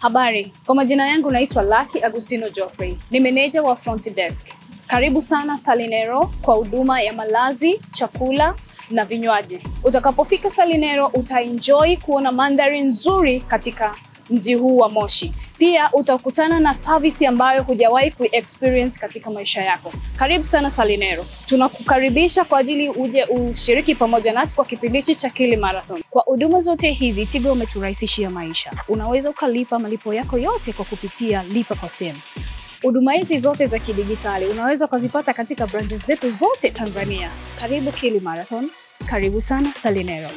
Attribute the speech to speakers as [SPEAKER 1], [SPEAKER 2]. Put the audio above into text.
[SPEAKER 1] Habari, kwa majina yangu naitwa Lucky Agustino Geoffrey, ni meneja wa front desk. Karibu sana Salinero kwa huduma ya malazi, chakula na vinywaji. Utakapofika Salinero utaenjoy kuona mandhari nzuri katika mji huu wa Moshi. Pia utakutana na service ambayo hujawahi ku-experience katika maisha yako. Karibu sana Salinero. Tunakukaribisha kwa ajili uje ushiriki pamoja nasi kwa kipindi cha Kili Marathon. Kwa huduma zote hizi, Tigo umeturahisishia maisha. Unaweza ukalipa malipo yako yote kwa kupitia lipa kwa simu. Huduma hizi zote za kidigitali unaweza ukazipata katika branches zetu zote Tanzania. Karibu Kili Marathon. Karibu sana Salinero.